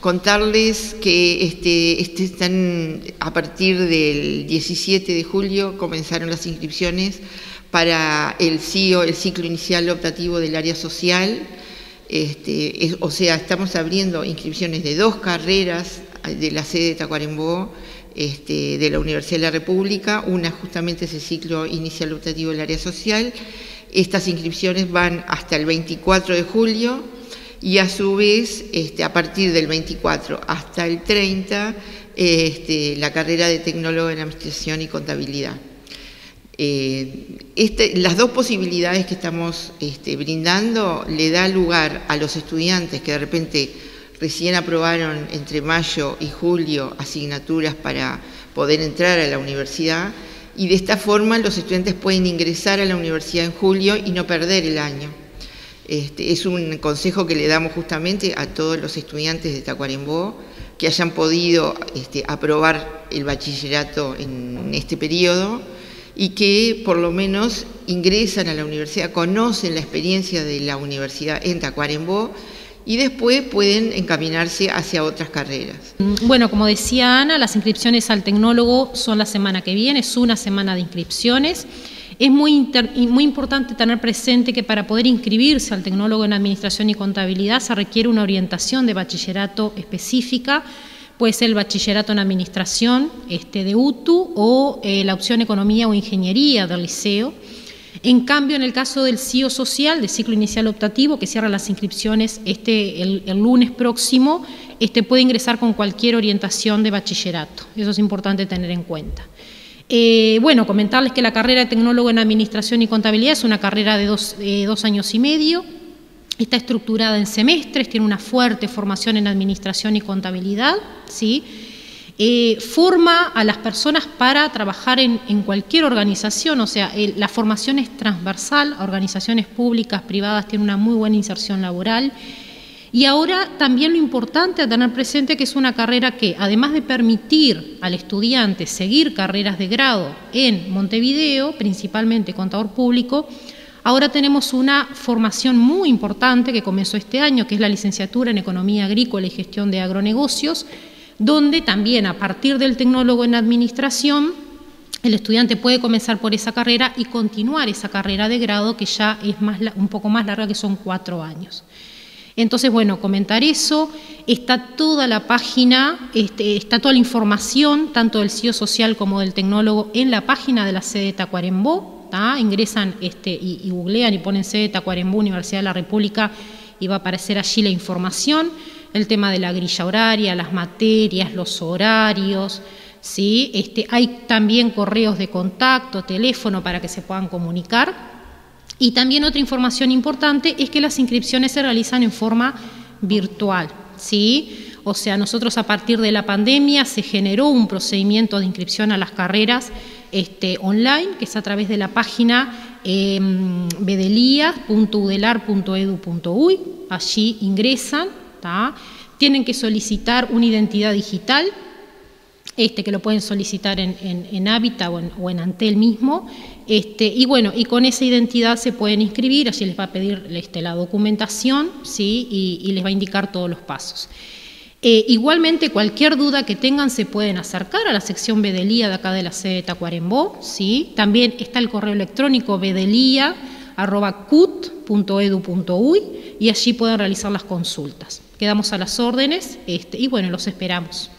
Contarles que este, este están a partir del 17 de julio comenzaron las inscripciones para el CIO, el ciclo inicial optativo del área social. Este, o sea, estamos abriendo inscripciones de dos carreras de la sede de Tacuarembó, este, de la Universidad de la República, una justamente es el ciclo inicial optativo del área social. Estas inscripciones van hasta el 24 de julio y a su vez, este, a partir del 24 hasta el 30, este, la carrera de tecnólogo en administración y contabilidad. Eh, este, las dos posibilidades que estamos este, brindando le da lugar a los estudiantes que de repente recién aprobaron entre mayo y julio asignaturas para poder entrar a la universidad y de esta forma los estudiantes pueden ingresar a la universidad en julio y no perder el año. Este, es un consejo que le damos justamente a todos los estudiantes de Tacuarembó que hayan podido este, aprobar el bachillerato en este periodo y que por lo menos ingresan a la universidad, conocen la experiencia de la universidad en Tacuarembó y después pueden encaminarse hacia otras carreras. Bueno, como decía Ana, las inscripciones al tecnólogo son la semana que viene, es una semana de inscripciones. Es muy, importante tener presente que para poder inscribirse al tecnólogo en Administración y Contabilidad se requiere una orientación de bachillerato específica, puede ser el bachillerato en Administración este, de UTU o eh, la opción Economía o Ingeniería del liceo. En cambio, en el caso del CIO social, de ciclo inicial optativo, que cierra las inscripciones este, el, el, lunes próximo, este puede ingresar con cualquier orientación de bachillerato. Eso es importante tener en cuenta. Eh, bueno, comentarles que la carrera de tecnólogo en Administración y Contabilidad es una carrera de dos, años y medio. Está estructurada en semestres, tiene una fuerte formación en Administración y Contabilidad. ¿sí? Eh, forma a las personas para trabajar en, cualquier organización, o sea, la formación es transversal, organizaciones públicas, privadas, tiene una muy buena inserción laboral. Y ahora también lo importante a tener presente que es una carrera que, además de permitir al estudiante seguir carreras de grado en Montevideo, principalmente contador público, ahora tenemos una formación muy importante que comenzó este año, que es la licenciatura en Economía Agrícola y Gestión de Agronegocios, donde también a partir del tecnólogo en Administración, el estudiante puede comenzar por esa carrera y continuar esa carrera de grado que ya es más, un poco más larga, que son cuatro años. Entonces, bueno, comentar eso, está toda la página, este, está toda la información, tanto del CIO social como del tecnólogo, en la página de la sede de Tacuarembó, ingresan este, y, y, googlean y ponen sede de Tacuarembó, Universidad de la República, y va a aparecer allí la información, el tema de la grilla horaria, las materias, los horarios, ¿sí? Este, hay también correos de contacto, teléfono para que se puedan comunicar. Y también otra información importante es que las inscripciones se realizan en forma virtual, ¿sí? O sea, nosotros a partir de la pandemia se generó un procedimiento de inscripción a las carreras este, online, que es a través de la página eh, bedelia.udelar.edu.uy. Allí ingresan, tienen que solicitar una identidad digital este, que lo pueden solicitar en, en, Hábitat o en, Antel mismo. Este, y bueno, y con esa identidad se pueden inscribir, allí les va a pedir este, la documentación ¿sí? y, les va a indicar todos los pasos. Eh, igualmente, cualquier duda que tengan se pueden acercar a la sección Bedelía de acá de la sede de Tacuarembó. ¿sí? También está el correo electrónico bedelía.cut.edu.uy y allí pueden realizar las consultas. Quedamos a las órdenes este, y bueno, los esperamos.